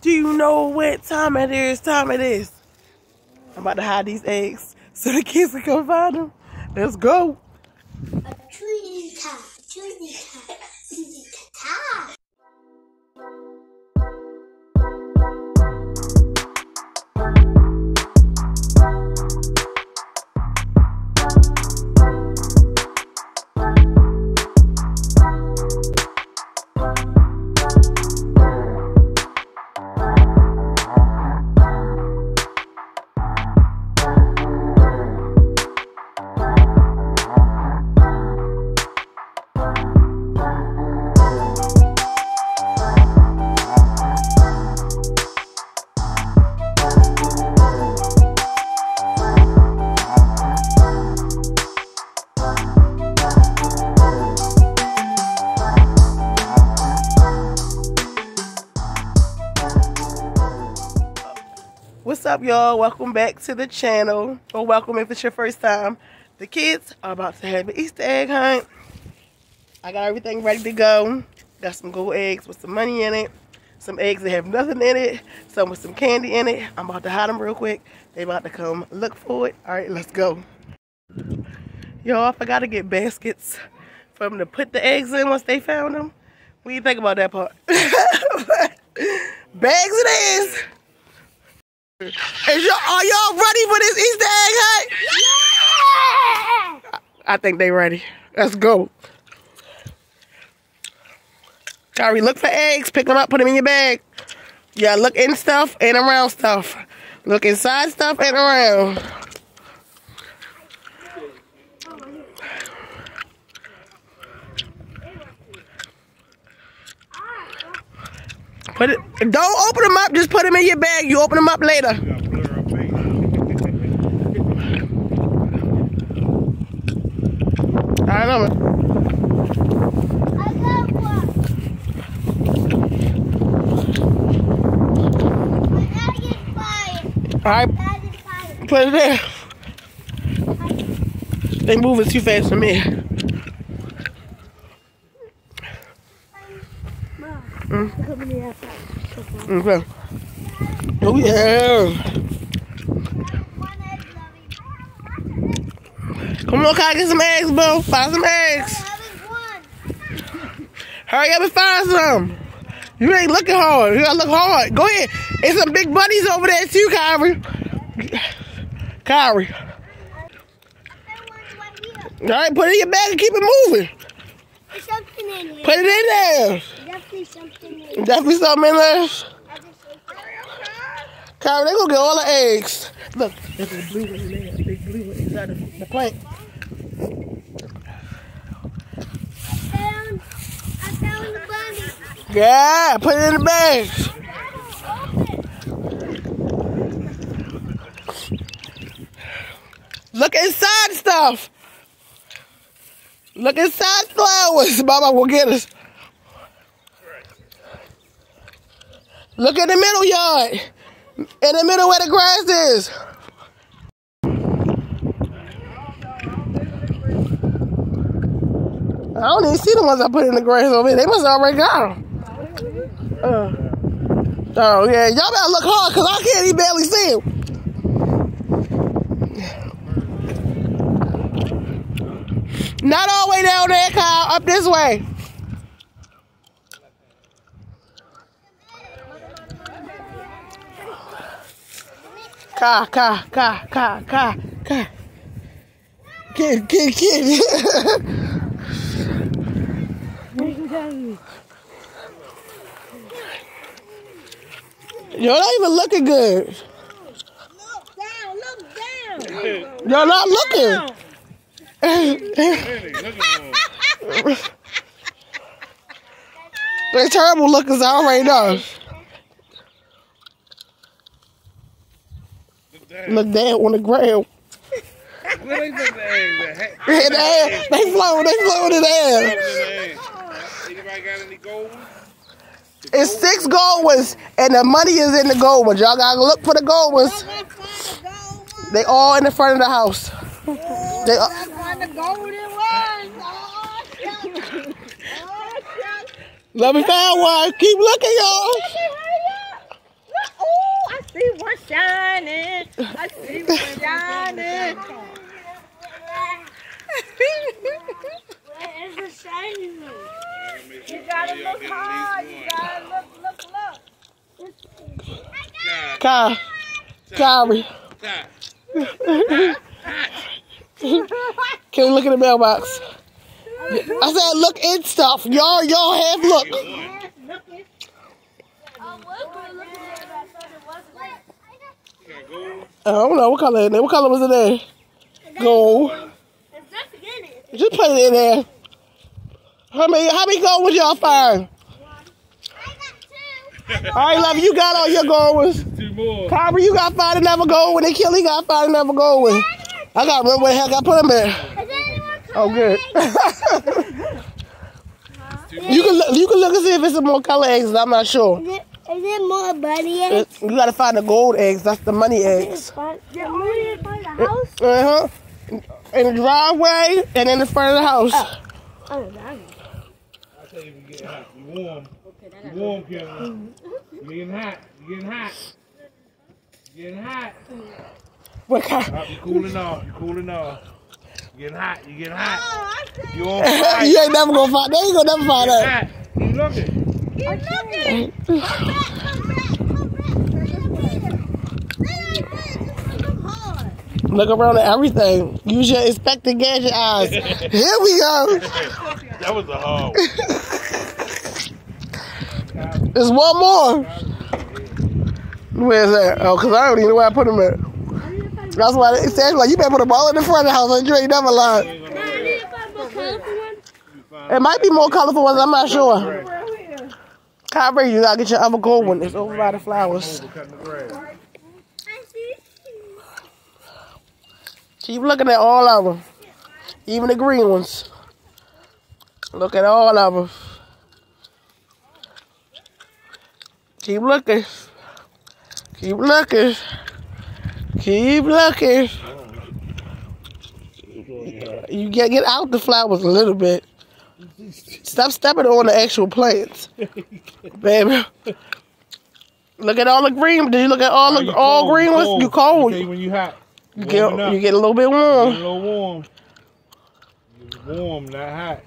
Do you know what time it is? Time it is. I'm about to hide these eggs so the kids can come find them. Let's go. A tree tree up, y'all? Welcome back to the channel, or welcome if it's your first time. The kids are about to have an Easter egg hunt. I got everything ready to go. Got some gold eggs with some money in it. Some eggs that have nothing in it. Some with some candy in it. I'm about to hide them real quick. They about to come look for it. All right, let's go. Y'all, I forgot to get baskets for them to put the eggs in once they found them. What do you think about that part? Bags it is. Is y'all, are y'all ready for this Easter egg hunt? Yeah! I think they ready. Let's go. Kyrie, look for eggs. Pick them up. Put them in your bag. Yeah, look in stuff and around stuff. Look inside stuff and around. Put it. Don't open them up. Just put them in your bag. You open them up later. I know. I got one. All right, put it there. They moving too fast for me. Outside. Okay. Oh yeah. One egg, Lovey. Come on, Kai, get some eggs, bro. Find some eggs. Hurry up and find some. You ain't looking hard. You gotta look hard. Go ahead. There's some big buddies over there too, Kyrie. Kyrie. I found one right here. All right, put it in your bag and keep it moving. There's something in here. Put it in there. Definitely something in here. Definitely something in there. I. Kyrie, they gonna get all the eggs. Look, there's a blue one in there. A big blue one inside the, the plant. found, I found the bunny. Yeah, put it in the bags. Look inside stuff. Look inside flowers. Mama will get us. Look in the middle yard. In the middle where the grass is. I don't even see the ones I put in the grass over here. They must already got them. Uh, oh, yeah. Y'all better look hard because I can't even barely see them. Not all the way down there, Kyle. Up this way. Ka, ka, ka, ka, ka, ka. Kid, kid, kid. You're not even looking good. Look down, look down. You're not looking. They're terrible lookers, I already know. Look down on the ground. They put the eggs at? In the air. They float, they float in the air. Anybody got any gold? It's six gold ones, and the money is in the gold ones. Y'all gotta look for the gold ones. I found the gold one. They all in the front of the house. Oh, they all, I the golden one. Oh, shucks. Oh, shucks. let me find one. Keep looking, y'all. Hurry up. Johnny. Where is the shiny one? You gotta look hard. You gotta look, look, look. God, Kai, can you look in the mailbox? I said look in stuff. Y'all, y'all have look. Oh, we're good looking at it. I thought it wasn't. You got gold? Uh, I don't know what color in there. What color was it there? Gold. It's nothing in it. Just put it in there. How many how many gold was y'all find? I got two. All right, love you got all your gold ones. Two more. Kyrie, you got five another gold one. And Kelly got five another gold one. I got to remember where the heck I put them at. Is anyone Oh, good. Two you can look, you can look and see if it's some more color eggs. I'm not sure. Is it, is it more bunny It, you got to find the gold eggs. That's the money eggs. Is it money in front of the house? Uh huh. In the driveway and in the front of the house. Oh, that's I tell you, you get hot. You warm. You warm, Kevin. You getting hot. You're getting hot. You're getting hot. What kind? Stop, you cooling off. You're cooling off. You're getting hot. You're getting hot. Oh, You on fire. you ain't never gonna find. They ain't gonna never find Get that. hot. You looking. You're looking. Come back, come back, come back. Look around at everything. Use your Inspector Gadget eyes. Here we go. That was a hard one. There's one more. Where's that? Oh, because I don't even know where I put them at. That's why they said, like, you better put them all in the front of the house and you ain't never lied. Now, I need to find more colorful. It might be more colorful ones, I'm not sure. Kyrie, you gotta get your other gold one. It's over by the flowers. Keep looking at all of them. Even the green ones. Look at all of them. Keep looking. Keep looking. Keep looking. You get get out the flowers a little bit. Stop stepping on the actual plants, baby. Look at all the green. Did you look at all the all cold? green ones? You cold. When you hot. You get you get a little bit warm. Get a little warm. Warm, not hot.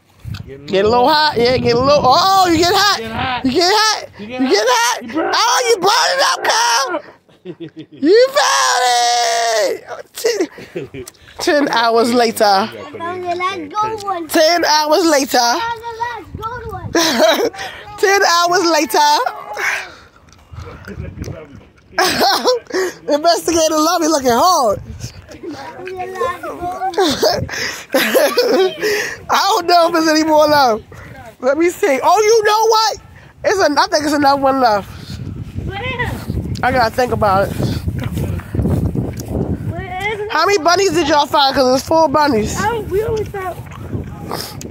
Get a little warm. hot. Yeah, get a little. Oh, you get hot. Get hot. You get hot. You You get get hot. hot. You Oh, you it up, Kyle. You found it. Ten, ten hours later. I found the last gold one. Ten hours later. I the last gold one. ten hours later. Investigator Lovey looking hard. Found the last gold one. I don't know if there's any more left. Let me see. Oh, you know what? It's a, I think it's another one left. I gotta think about it. Where is it? How many bunnies did y'all find? Cause it's four bunnies. Oh, we only found.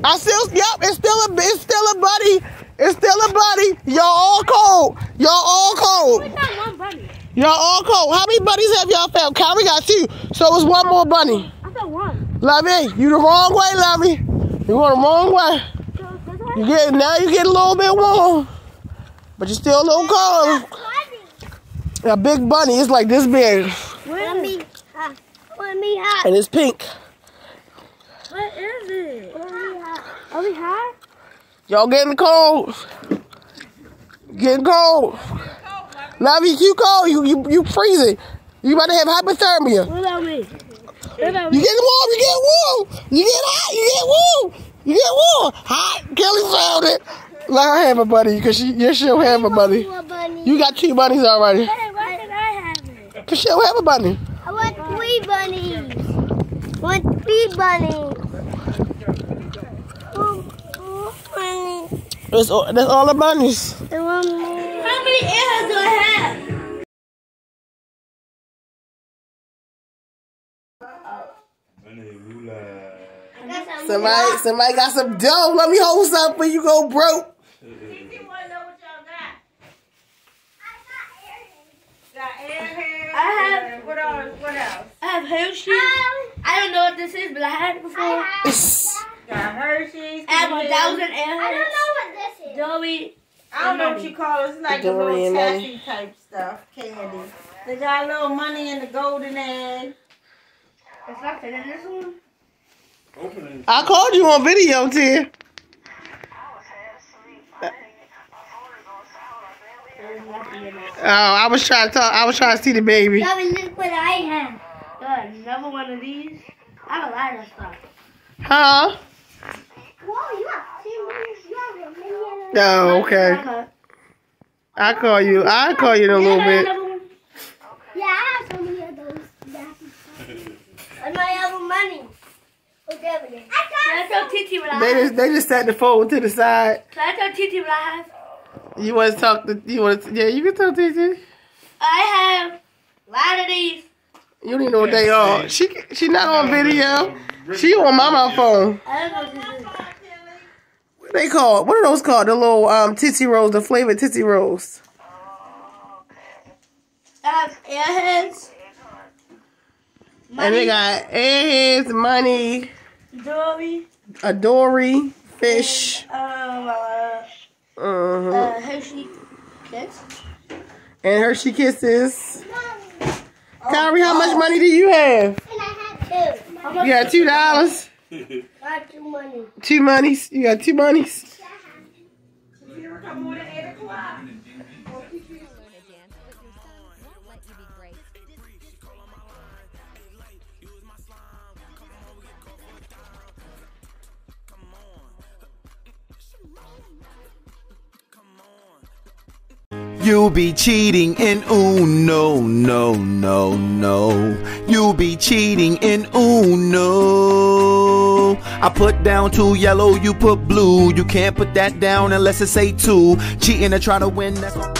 I still, yep, it's still a, it's still a bunny. It's still a bunny. Y'all all cold. Y'all all We cold. found one bunny. Y'all all cold. How many bunnies have y'all found? Kyrie got two, so it's one more bunny. I found one. Lovey, you the wrong way, Lovey. You going the wrong way. So, You get now you get a little bit warm, but you're still a little cold. A big bunny It's like this big, is it? Hot. Let me uh, hot. and it's pink. What is it? Let me. Are we hot? Y'all getting cold. Getting cold. Lovey, you cold. You you you freezing. You about to have hypothermia. What about me? What about You me? get warm. You get warm. You get hot. You get warm. You get warm. Hot. Kelly found it. Let her have a buddy because she yeah, she'll have a buddy. Bunny. You got two bunnies already. Hey, why did I have it? Cause she'll have a bunny. I want three bunnies. I Want three bunnies. Oh, oh, bunny. That's all, that's all the bunnies. I want more. How many ears do I have? Somebody somebody got some dough. Let me hold something. when you go broke. I have. What else? What else? I have Hershey's. Um, I don't know what this is, but I had it before. Got Hershey's. I have a thousand I don't know what this is. Dolby. I I don't know what you call it. It's like a Dorian little money. taffy type stuff, candy. They got a little money in the golden egg. It's not in this one. Opening. I called you on video, Tia. Oh, I was trying to talk. I was trying to see the baby. Now look what I have. Got another one of these. I have a lot of stuff. Huh? Whoa, you have two minutes. You have a million. Oh, okay. I call you. I call you in a little bit. Yeah, I have so many of those. I have money. Okay, Can I tell Titi what I They have? just they just set the phone to the side. Can I tell Titi what I have? You want to talk to you want to yeah you can talk to you. I have a lot of these. You don't even know what they are. She she not on video. She on mama phone. I don't know what this is. What they called? What are those called? The little um Tootsie Rolls, the flavored Tootsie Rolls. I have airheads. And they got airheads, money, Dory. a dory, fish, Um, uh, uh uh, Hershey Kids. and Hershey Kisses. Kyrie, how much money do you have? And I have two. You got two dollars, I have two money. two monies. You got two monies. You be cheating in Uno, no, no, no. No. You be cheating in Uno. I put down two yellow, you put blue. You can't put that down unless it say two. Cheating to try to win, that's